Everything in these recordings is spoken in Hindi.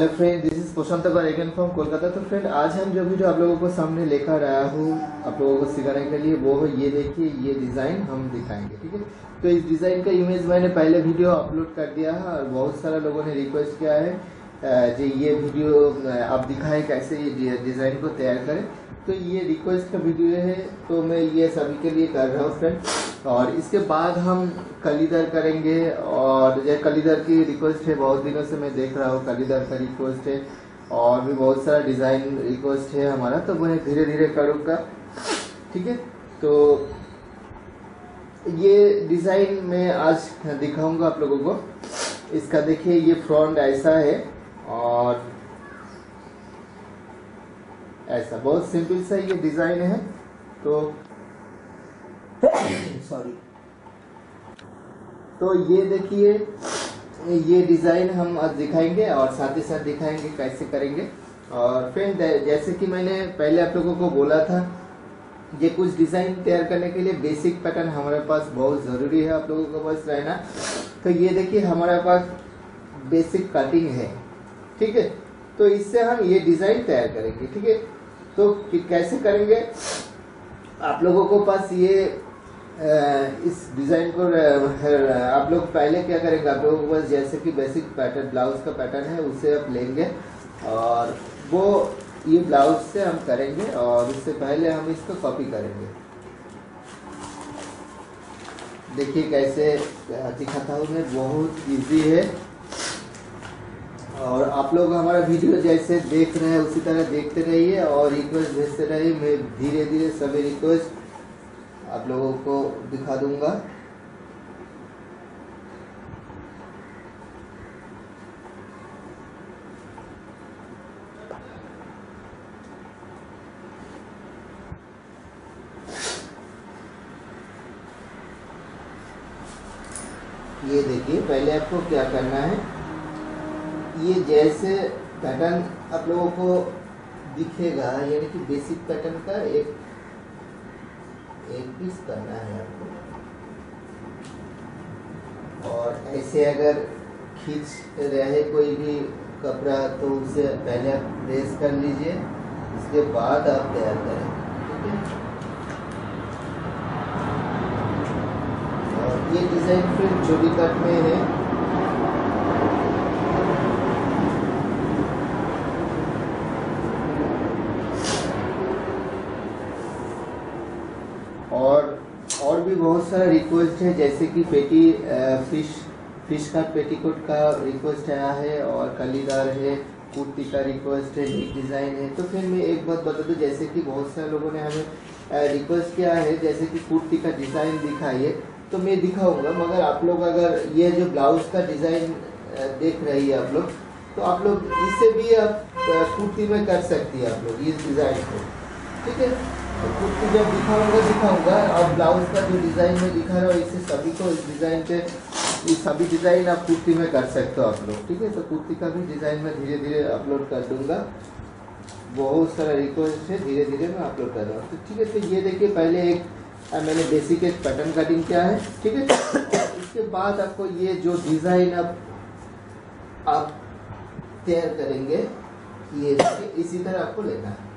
Hello friend this is Prashant अगर अगेन फ्रॉम कोलकाता। तो फ्रेंड, आज हम जो वीडियो आप लोगों को सामने लेकर आया हूँ, आप लोगों को सिखाने के लिए, वो है ये देखिए, ये डिज़ाइन हम दिखाएँगे, ठीक है? तो इस डिज़ाइन का इमेज मैंने पहले वीडियो अपलोड कर दिया है और बहुत सारा लोगों ने रिक्वेस्ट किया है जी ये वीडियो आप दिखाएँ कैसे ये डिज़ाइन को तैयार करें। तो ये रिक्वेस्ट का वीडियो है तो मैं ये सभी के लिए कर रहा हूँ फ्रेंड और इसके बाद हम कलीदर करेंगे और ये कलीदर की रिक्वेस्ट है, बहुत दिनों से मैं देख रहा हूँ कलीदर का रिक्वेस्ट है और भी बहुत सारा डिज़ाइन रिक्वेस्ट है हमारा तो मैं धीरे धीरे करूँगा। ठीक है? तो ये डिज़ाइन मैं आज दिखाऊँगा आप लोगों को। इसका देखिए, ये फ्रंट ऐसा है और ऐसा, बहुत सिंपल सा ये डिज़ाइन है तो सॉरी तो ये देखिए, ये डिज़ाइन हम आज दिखाएँगे और साथ ही साथ दिखाएँगे कैसे करेंगे। और फ्रेंड जैसे कि मैंने पहले आप लोगों को बोला था, ये कुछ डिज़ाइन तैयार करने के लिए बेसिक पैटर्न हमारे पास बहुत ज़रूरी है आप लोगों को पास रहना। तो ये देखिए, हमारे पास बेसिक कटिंग है, ठीक है? तो इससे हम ये डिज़ाइन तैयार करेंगे, ठीक है? तो कैसे करेंगे? आप लोगों को पास ये इस डिज़ाइन को आप लोग पहले क्या करेंगे? आप लोगों को पास जैसे कि बेसिक पैटर्न ब्लाउज का पैटर्न है, उसे आप लेंगे और वो, ये ब्लाउज से हम करेंगे और उससे पहले हम इसको कॉपी करेंगे। देखिए कैसे दिखाता हूँ मैं, बहुत इजी है। और आप लोग हमारा वीडियो जैसे देख रहे हैं, उसी तरह देखते रहिए और रिक्वेस्ट भेजते रहिए। मैं धीरे धीरे सभी रिक्वेस्ट आप लोगों को दिखा दूँगा। ये देखिए, पहले आपको क्या करना है? ये जैसे पैटर्न आप लोगों को दिखेगा, यानी कि बेसिक पैटर्न का एक एक पीस करना है आपको। और ऐसे अगर खींच रहे कोई भी कपड़ा तो उसे पहले आप प्रेस कर लीजिए, इसके बाद आप तैयार करें, ठीक है? और ये डिज़ाइन फिर चोरी कट में है और और भी बहुत सारा रिक्वेस्ट है, जैसे कि पेटी फ़िश फ़िश का पेटीकोट का रिक्वेस्ट आया है और कलीदार है, कुर्ती का रिक्वेस्ट है एक डिज़ाइन है। तो फिर मैं एक बात बता दूँ जैसे कि बहुत सारे लोगों ने हमें रिक्वेस्ट किया है, जैसे कि कुर्ती का डिज़ाइन दिखाइए तो मैं दिखाऊँगा, मगर आप लोग अगर ये जो ब्लाउज का डिज़ाइन देख रही है आप लोग तो आप लोग इसे भी आप कुर्ती में कर सकती है आप लोग, इस डिज़ाइन को। ठीक है? तो कुर्ती जब दिखाऊँगा दिखाऊँगा, और ब्लाउज का जो डिज़ाइन में दिखा रहा हूँ, इसे सभी को इस डिज़ाइन पे, ये सभी डिज़ाइन आप कुर्ती में कर सकते हो आप लोग, ठीक है? तो कुर्ती का भी डिज़ाइन मैं धीरे धीरे अपलोड कर दूँगा। बहुत सारा रिक्वेस्ट है धीरे धीरे मैं अपलोड कर रहा हूँ। तो ठीक है तो ये देखिए, पहले एक मैंने बेसिक एक पैटर्न कटिंग किया है, ठीक है? इसके बाद आपको ये जो डिज़ाइन अब, आप तैयार करेंगे, ये इसी तरह आपको लेना है।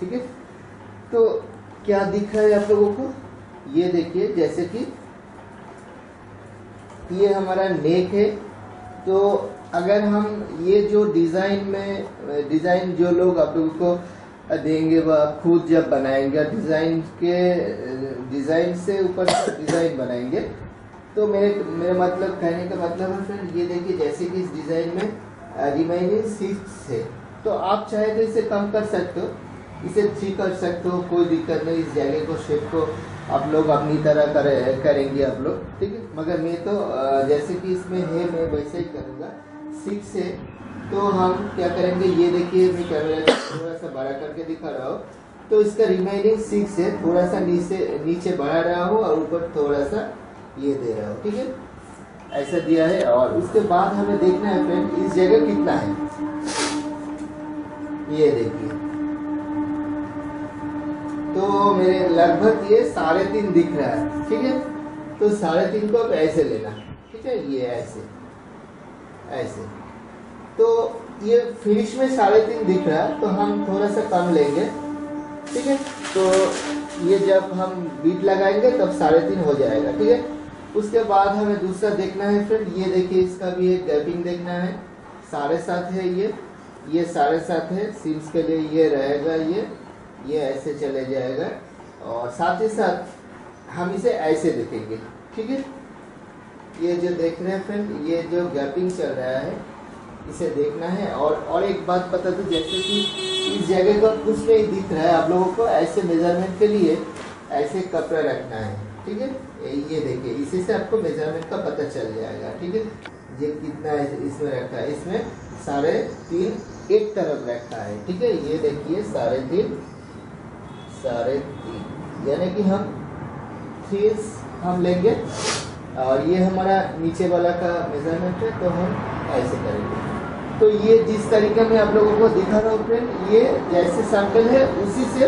ठीक है? तो क्या दिख रहा है आप लोगों को? ये देखिए, जैसे कि ये हमारा नेक है तो अगर हम ये जो डिज़ाइन में, डिज़ाइन जो लोग आप लोगों को देंगे, वह खुद जब बनाएँगे, डिज़ाइन के, डिज़ाइन से ऊपर डिज़ाइन बनाएँगे तो मेरे मेरे मतलब कहने का मतलब है फ्रेंड ये देखिए, जैसे कि इस डिज़ाइन में रिमाइनिंग सिक्स है। तो आप चाहे तो इसे कम कर सकते हो। इसे थ्री कर सकते हो, कोई दिक्कत नहीं। इस जगह को शेप को आप लोग अपनी तरह करे, करेंगे आप लोग, ठीक है? मगर मैं तो जैसे कि इसमें है, मैं वैसे ही करूँगा। सिक्स है तो हम क्या करेंगे? ये देखिए, मैं कैमरा थोड़ा सा बड़ा करके दिखा रहा हूँ। तो इसका रिमेनिंग सिक्स है थोड़ा सा नीचे नीचे बढ़ा रहा हूँ और ऊपर थोड़ा सा ये दे रहा हूँ, ठीक है? ऐसा दिया है और उसके बाद हमें देखना है फ्रेंड इस जगह कितना है। ये देखिए। तो मेरे लगभग ये साढ़े तीन दिख रहा है, ठीक है? तो साढ़े तीन को आप ऐसे लेना ठीक है? ये ऐसे ऐसे। तो ये फिनिश में साढ़े तीन दिख रहा है तो हम थोड़ा सा कम लेंगे, ठीक है? तो ये जब हम बीट लगाएँगे, तब साढ़े तीन हो जाएगा, ठीक है? उसके बाद हमें दूसरा देखना है फ्रेंड ये देखिए, इसका भी एक गैपिंग देखना है। साढ़े सात है ये ये साढ़े सात है सीम्स के लिए ये रहेगा ये। ये ऐसे चले जाएगा और साथ ही साथ हम इसे ऐसे देखेंगे। ठीक है? ये जो देख रहे हैं फ्रेंड ये जो गैपिंग चल रहा है, इसे देखना है। और और एक बात बता दूँ जैसे कि इस जगह का कुछ नहीं दिख रहा है। आप लोगों को ऐसे मेज़रमेंट के लिए ऐसे कपड़ा रखना है। ठीक है? ये देखिए, इसी से आपको मेज़रमेंट का पता चल जाएगा। ठीक है? ये कितना इसमें रखा है? इसमें साढ़े तीन एक तरफ़ रखा है। ठीक है? ये देखिए, साढ़े तीन साढ़े तीन। यानी कि हम थ्री हम लेंगे और ये हमारा नीचे वाला का मेज़रमेंट है तो हम ऐसे करेंगे। तो ये जिस तरीके में आप लोगों को दिखा रहा हूँ फ्रेंड ये जैसे सर्कल है, उसी से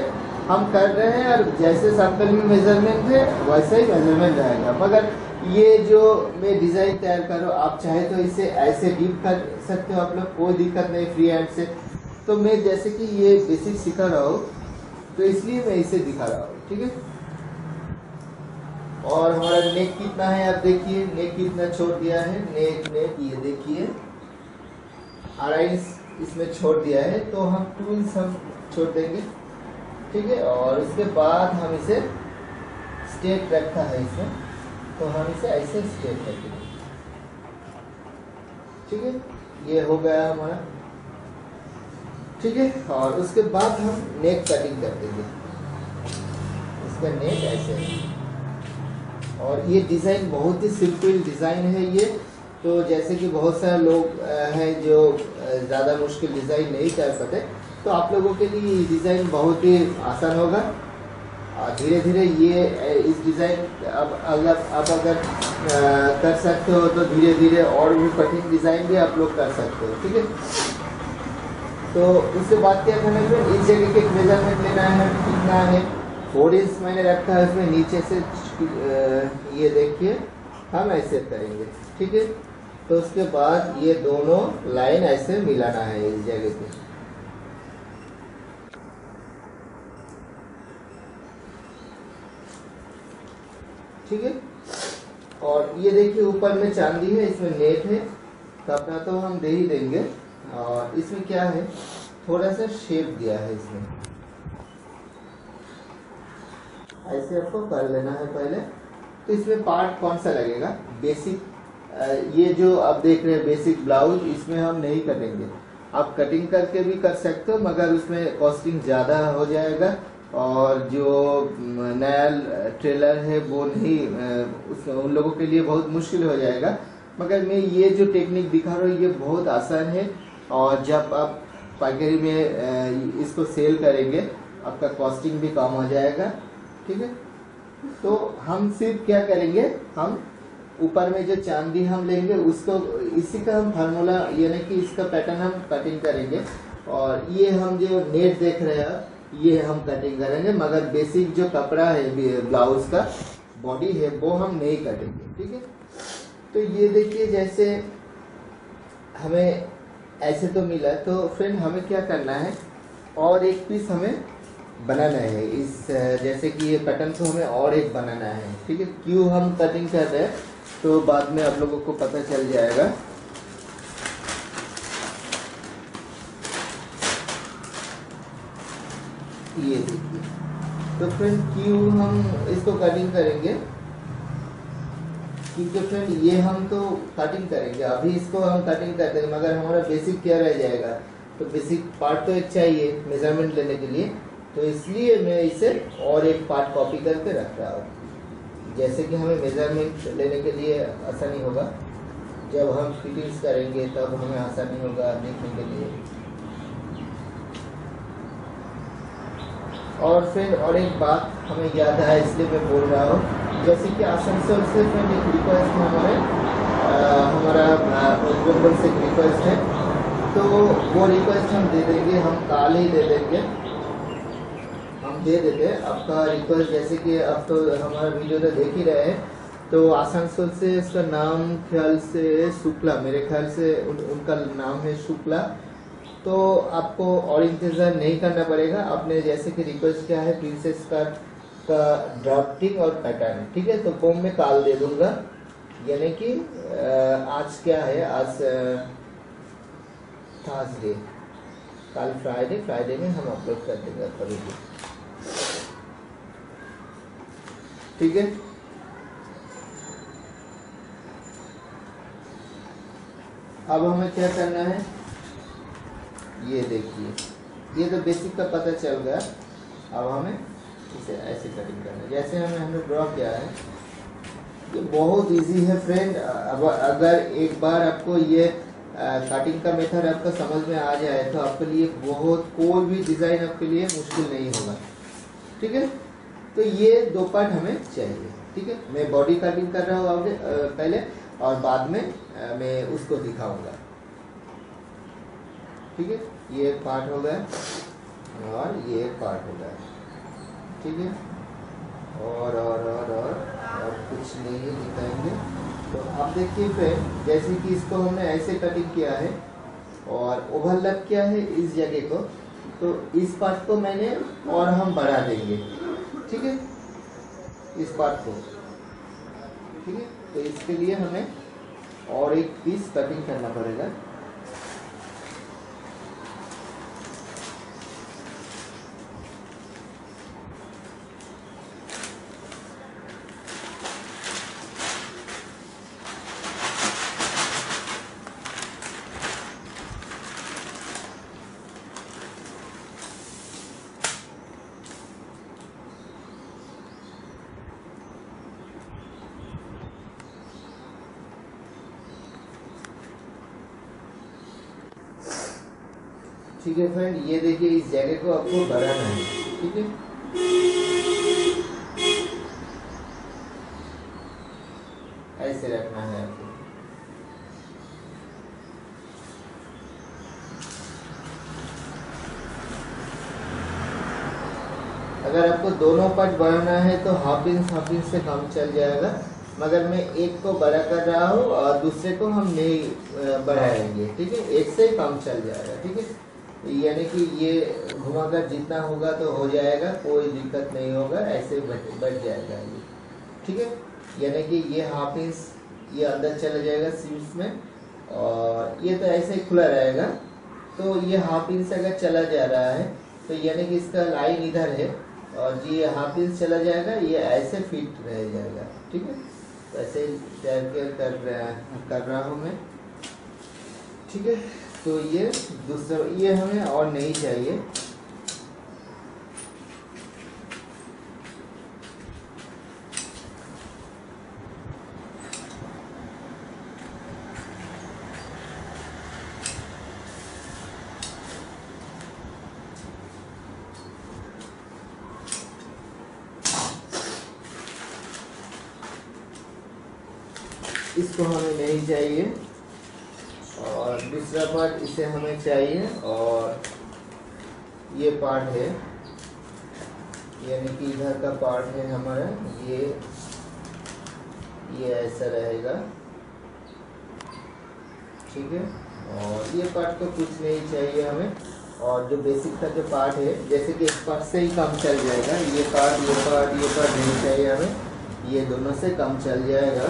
हम कर रहे हैं और जैसे सर्कल में मेज़रमेंट है, वैसा ही मेज़रमेंट रहेगा। मगर ये जो मैं डिज़ाइन तैयार कर रहा हूँ, आप चाहे तो इसे ऐसे डीप कर सकते हो आप लोग, कोई दिक्कत नहीं फ्री हैंड से। तो मैं जैसे कि ये बेसिक सिखा रहा हूँ तो इसलिए मैं इसे दिखा रहा हूँ, ठीक है? और हमारा नेक कितना है, आप देखिए, नेक कितना छोड़ दिया है, नेक नेक, ये देखिए। इसमें छोड़ दिया है तो हम टू इंच हम छोड़ देंगे, ठीक है? और उसके बाद हम इसे स्टेट रखा है इसमें तो हम इसे ऐसे स्टेट रखेंगे, ठीक है? ये हो गया हमारा ठीक है? और उसके बाद हम नेक कटिंग कर देंगे इसका नेक ऐसे है। और ये डिज़ाइन बहुत ही सिंपल डिज़ाइन है ये। तो जैसे कि बहुत सारे लोग हैं जो ज़्यादा मुश्किल डिज़ाइन नहीं कर सकते तो आप लोगों के लिए ये डिज़ाइन बहुत ही आसान होगा। और धीरे धीरे ये इस डिज़ाइन अब अगर आप अगर कर सकते हो तो धीरे धीरे और भी कठिन डिज़ाइन भी आप लोग कर सकते हो। ठीक है? तो उसके बाद क्या करना है इस जगह के मेज़रमेंट लेना है, कितना है? फोर इंच मैंने रखा है उसमें, नीचे से ये देखिए, हम ऐसे करेंगे, ठीक है? तो उसके बाद ये दोनों लाइन ऐसे मिलाना है इस जगह पे। ठीक है? और ये देखिए, ऊपर में चांदी है, इसमें नेट है कपड़ा तो हम दे ही देंगे। और इसमें क्या है? थोड़ा सा शेप दिया है इसमें। ऐसे आपको कर लेना है पहले। तो इसमें पार्ट कौन सा लगेगा? बेसिक ये जो आप देख रहे हैं बेसिक ब्लाउज इसमें हम नहीं कटेंगे आप कटिंग करके भी कर सकते हो, मगर उसमें कॉस्टिंग ज़्यादा हो जाएगा। और जो नया ट्रेलर है, वो नहीं उस, उन लोगों के लिए बहुत मुश्किल हो जाएगा। मगर मैं ये जो टेक्निक दिखा रहा हूँ, ये बहुत आसान है। और जब आप पाइकरी में इसको सेल करेंगे, आपका कॉस्टिंग भी कम हो जाएगा, ठीक है? तो हम सिर्फ़ क्या करेंगे, हम ऊपर में जो चांदी हम लेंगे, उसको, इसी का हम फार्मूला यानी कि इसका पैटर्न हम कटिंग करेंगे। और ये हम जो नेट देख रहे हैं, ये हम कटिंग करेंगे, मगर बेसिक जो कपड़ा है ब्लाउज का बॉडी है, वो हम नहीं कटेंगे, ठीक है? तो ये देखिए, जैसे हमें ऐसे तो मिला। तो फ्रेंड हमें क्या करना है? और एक पीस हमें बनाना है। इस, जैसे कि ये पैटर्न को हमें और एक बनाना है। ठीक है? क्यों हम कटिंग कर रहे हैं? तो बाद में आप लोगों को पता चल जाएगा। ये देखिए। तो फ्रेंड क्यों हम इसको कटिंग करेंगे? क्योंकि फ्रेंड ये हम तो कटिंग करेंगे। अभी इसको हम कटिंग कर देंगे मगर हमारा बेसिक क्या रह जाएगा? तो बेसिक पार्ट तो एक चाहिए मेज़रमेंट लेने के लिए। तो इसलिए मैं इसे और एक पार्ट कॉपी करके रख रहा हूँ। जैसे कि हमें मेज़रमेंट लेने के लिए आसानी होगा। जब हम फिटिंग्स करेंगे, तब हमें आसानी होगा देखने के लिए। और फिर और एक बात हमें याद है, इसलिए मैं बोल रहा हूँ। जैसे कि आसनसोल से फ्रेंड एक रिक्वेस्ट है हमारे हमारा मुंबई से एक रिक्वेस्ट है। तो वो रिक्वेस्ट हम दे देंगे हम काल ही दे देंगे। हम दे देते आपका रिक्वेस्ट जैसे कि अब तो हमारा वीडियो तो देख ही रहे हैं। तो आसनसोल से इसका नाम ख्याल से शुक्ला मेरे ख्याल से उन, उनका नाम है शुक्ला। तो आपको और इंतज़ार नहीं करना पड़ेगा। आपने जैसे कि रिक्वेस्ट किया है प्रिंसेस कट का ड्राफ्टिंग और पैटर्न ठीक है? तो फॉर्म में काल दे दूँगा। यानी कि आज क्या है? आज थर्सडे कल फ्राइडे फ्राइडे में हम अपलोड कर देंगे ठीक है? अब हमें क्या करना है? ये देखिए। ये तो बेसिक का पता चल गया। अब हमें इसे ऐसे कटिंग करना जैसे हमें हमने ड्रॉ किया है ये बहुत इजी है फ्रेंड अब अगर एक बार आपको ये कटिंग का मेथड आपका समझ में आ जाए तो आपके लिए बहुत कोई भी डिज़ाइन आपके लिए मुश्किल नहीं होगा। ठीक है? तो ये दो पार्ट हमें चाहिए। ठीक है? मैं बॉडी कटिंग कर रहा हूँ अ, पहले और बाद में मैं उसको दिखाऊँगा। ठीक है? ये पार्ट हो गया और ये पार्ट हो गया। ठीक है? और और और और और कुछ नहीं है, दिखाएँगे। तो अब देखिए फ्रेंड जैसे कि इसको हमने ऐसे कटिंग किया है, और ओवरलैप किया है इस जगह को तो इस पार्ट को मैंने और हम बढ़ा देंगे। ठीक है? इस पार्ट को। ठीक है? तो इसके लिए हमें और एक पीस कटिंग करना पड़ेगा। ठीक है फ्रेंड ये देखिए इस जगह को आपको बढ़ाना है, ठीक है? ऐसे रखना है आपको। अगर आपको दोनों पार्ट बढ़ाना है तो हाफ़ इंच हाफ़ इंच से कम चल जाएगा, मगर मैं एक को बड़ा कर रहा हूँ और दूसरे को हम नहीं बढ़ाएँगे, ठीक है? एक से ही कम चल जाएगा, ठीक है? यानी कि ये घुमाकर जितना होगा तो हो जाएगा, कोई दिक्कत नहीं होगा, ऐसे बढ़ बढ़ जाएगा ये। ठीक है? यानी कि ये हाफ़ इंच ये अंदर चला जाएगा सीट्स में, और ये तो ऐसे ही खुला रहेगा। तो ये हाफ़ इंच अगर चला जा रहा है तो यानी कि इसका लाइन इधर है, और ये हाफ़ इंच चला जाएगा, ये ऐसे फिट रह जाएगा। ठीक है? ऐसे जाके कर रहा कर रहा हूँ मैं। ठीक है? तो ये दूसरा ये हमें और नहीं चाहिए। इसको हमें नहीं चाहिए। और दूसरा पार्ट इसे हमें चाहिए और ये पार्ट है, यानी कि इधर का पार्ट है हमारा, ये ये ऐसा रहेगा। ठीक है? और ये पार्ट तो कुछ नहीं चाहिए हमें। और जो बेसिक का जो पार्ट है, जैसे कि इस पार्ट से ही कम चल जाएगा। ये पार्ट ये पार्ट ये पार्ट नहीं चाहिए हमें। ये दोनों से कम चल जाएगा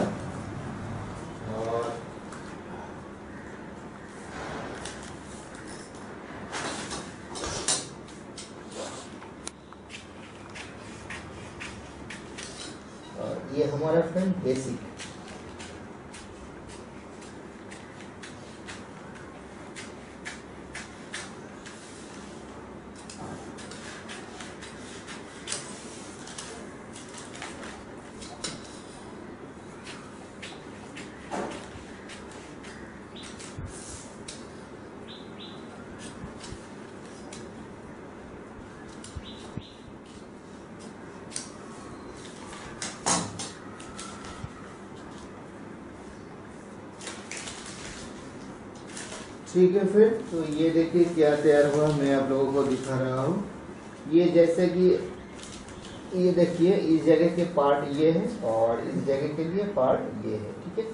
और और ये हमारा फ्रेंड बेसिक ठीक है फिर? तो ये देखिए क्या तैयार हुआ, मैं आप लोगों को दिखा रहा हूँ। ये जैसे कि, ये देखिए, इस जगह के पार्ट ये है और इस जगह के लिए पार्ट ये है, ठीक है?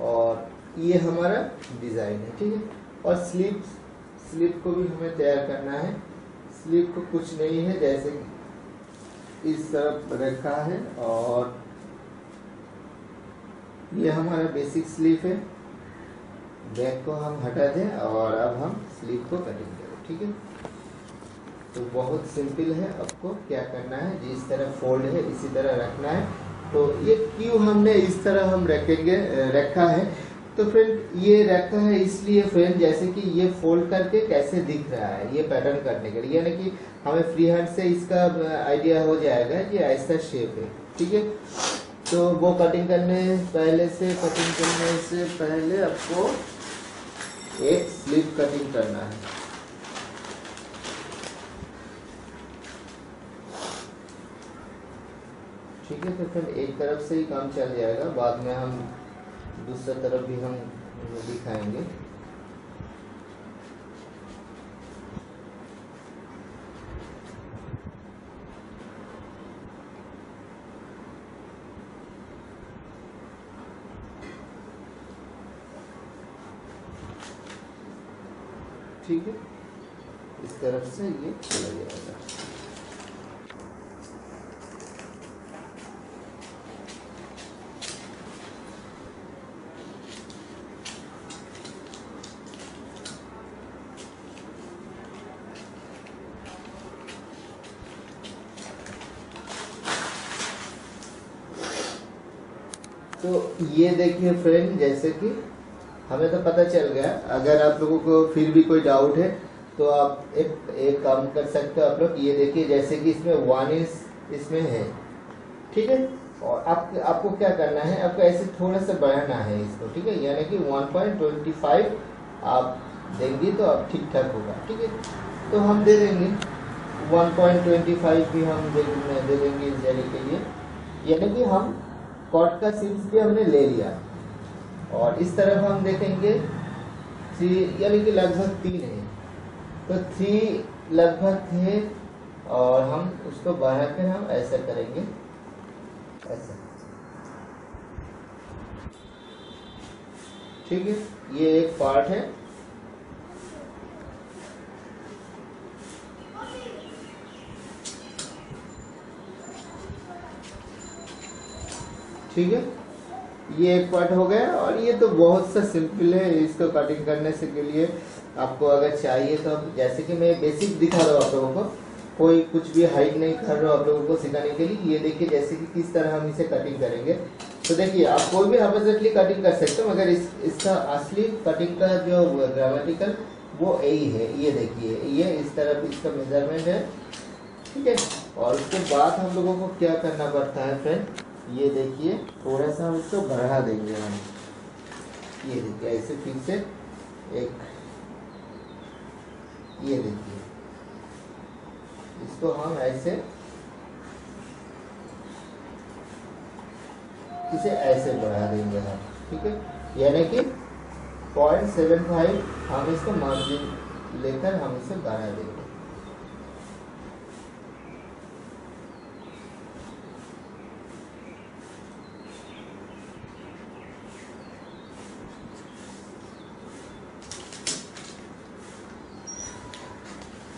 और ये हमारा डिज़ाइन है, ठीक है? और स्लीप स्लीप को भी हमें तैयार करना है। स्लीप को कुछ नहीं है, जैसे इस तरफ़ रखा है और ये हमारा बेसिक स्लीप है। बैक को हम हटा दें और अब हम स्लीप को कटिंग करें, ठीक है? तो बहुत सिंपल है, आपको क्या करना है? जिस तरह फोल्ड है, इसी तरह रखना है। तो ये क्यों हमने इस तरह हम रखेंगे रखा है? तो फ्रेंड ये रखा है इसलिए फ्रेंड जैसे कि ये फोल्ड करके कैसे दिख रहा है, ये पैटर्न करने के लिए। यानी कि हमें फ्री हैंड से इसका आइडिया हो जाएगा कि ऐसा शेप है, ठीक है? तो वो कटिंग करने पहले से कटिंग करने से पहले आपको एक स्लिप कटिंग करना है। ठीक है तो फिर एक तरफ़ से ही काम चल जाएगा। बाद में हम दूसरा तरफ़ भी हम दिखाएँगे। ठीक है? इस तरफ़ से ये चला जाएगा। तो ये देखिए फ्रेंड जैसे कि हमें तो पता चल गया। अगर आप लोगों को फिर भी कोई डाउट है तो आप एक एक काम कर सकते हो आप लोग। ये देखिए जैसे कि इसमें वन इंच इसमें है। ठीक है? और आप आपको क्या करना है? आपको ऐसे थोड़ा सा बढ़ाना है इसको। ठीक है? यानी कि 1.25 आप देंगे तो आप ठीक ठाक होगा। ठीक है? तो हम दे देंगे। 1.25 भी हम दे, दे देंगे इस जगह के लिए। यानी कि हम कॉट का सीम्स भी हमने ले लिया। और इस तरफ़ हम देखेंगे थ्री यानी कि लगभग तीन है। तो थ्री लगभग थे और हम उसको बढ़ा कर हम ऐसा करेंगे। ऐसा। ठीक है? ये एक पार्ट है। ठीक है? ये एक पार्ट हो गया और ये तो बहुत सा सिंपल है इसको कटिंग करने से के लिए। आपको अगर चाहिए तो जैसे कि मैं बेसिक दिखा रहा हूँ आप लोगों को, कोई कुछ भी हाइट नहीं कर रहा हूँ आप लोगों को सिखाने के लिए। ये देखिए जैसे कि किस तरह हम इसे कटिंग करेंगे। तो देखिए, आप कोई भी अपोजिटली कटिंग कर सकते हो, मगर इस इसका असली कटिंग का जो ग्रामेटिकल वो यही है। ये देखिए, ये इस तरफ़ इसका मेज़रमेंट है। ठीक है? और उसके बाद हम लोगों को क्या करना पड़ता है फ्रेंड ये देखिए, थोड़ा सा हम इसको बढ़ा देंगे हम। ये देखिए, ऐसे फिर से एक, ये देखिए। इसको हम ऐसे, इसे ऐसे बढ़ा देंगे हम, ठीक है? यानी कि पॉइंट सेवन फाइव हम इसको मार्जिन लेकर हम इसे बढ़ा देंगे।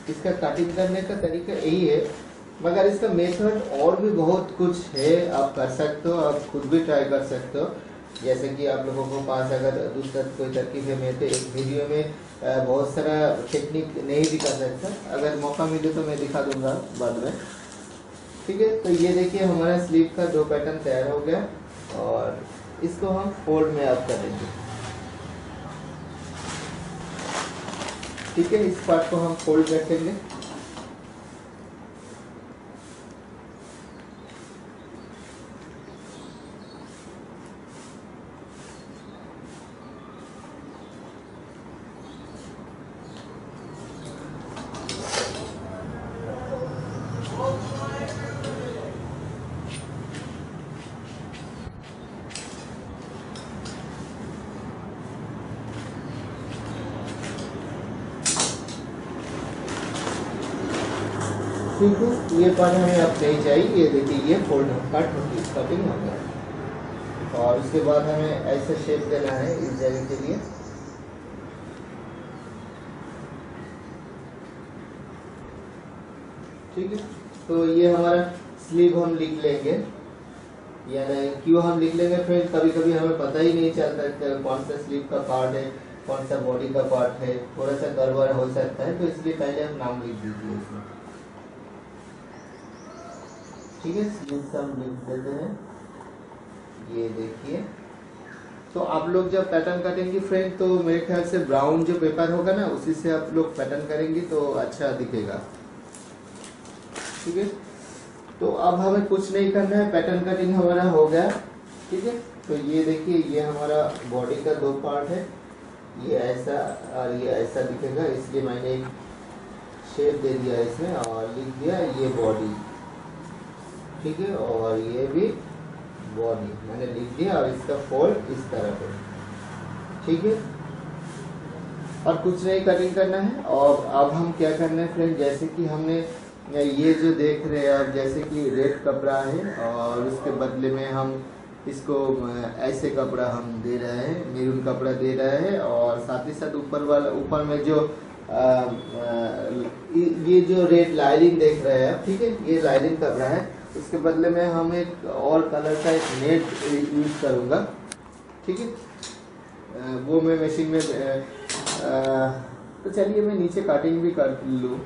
इसका कटिंग करने का तरीका यही है, मगर इसका मेथड और भी बहुत कुछ है, आप कर सकते हो, आप खुद भी ट्राई कर सकते हो। जैसे कि आप लोगों को पास अगर दूसरा कोई तरकीब है, मैं तो एक वीडियो में बहुत सारा टेक्निक नहीं दिखा सकता। अगर मौका मिले तो मैं दिखा दूँगा बाद में। ठीक है तो ये देखिए हमारा स्लीव का दो पैटर्न तैयार हो गया और इसको हम फोल्ड में आप करेंगे ठीक है इस पार्ट को हम फोल्ड रखेंगे। टू ये पार्ट हमें अब नहीं चाहिए, ये देखिए, ये फोल्ड कट होगी कटिंग हो गया और उसके बाद हमें ऐसा शेप देना है, इस जगह के लिए। ठीक है? तो ये हमारा स्लीव हम लिख लेंगे। यानी क्यों हम लिख लेंगे फिर कभी कभी हमें पता ही नहीं चलता कौन सा स्लीव का पार्ट है, कौन सा बॉडी का पार्ट है, थोड़ा सा गड़बड़ हो सकता है तो इसलिए पहले हम नाम लिख दीजिए इसमें। ठीक है स्लीव हम लिख देते हैं। ये देखिए। तो आप लोग जब पैटर्न कटेंगे फ्रेंड तो मेरे ख्याल से ब्राउन जो पेपर होगा ना, उसी से आप लोग पैटर्न करेंगे तो अच्छा दिखेगा। ठीक है? तो अब हमें कुछ नहीं करना है पैटर्न कटिंग हमारा हो गया। ठीक है? तो ये देखिए, ये हमारा बॉडी का दो पार्ट है। ये ऐसा, और ये ऐसा दिखेगा, इसलिए मैंने शेप दे दिया इसमें, और लिख दिया ये बॉडी ठीक है और ये भी बॉडी मैंने लिख दिया और इसका फोल्ड इस तरह पे। ठीक है? और कुछ नहीं कटिंग करना है। और अब हम क्या करना है फ्रेंड जैसे कि हमने ये जो देख रहे हैं आप जैसे कि रेड कपड़ा है और उसके बदले में हम इसको ऐसे कपड़ा हम दे रहे हैं मेरून कपड़ा दे रहे हैं और साथ ही साथ ऊपर वाला ऊपर में जो आ, आ, ये जो रेड लाइनिंग देख रहे हैं आप ठीक है? ये लाइनिंग कपड़ा है। उसके बदले में हम एक और कलर का एक नेट यूज़ करूँगा। ठीक है? वो मैं मशीन में आ, तो चलिए मैं नीचे कटिंग भी कर लूँ।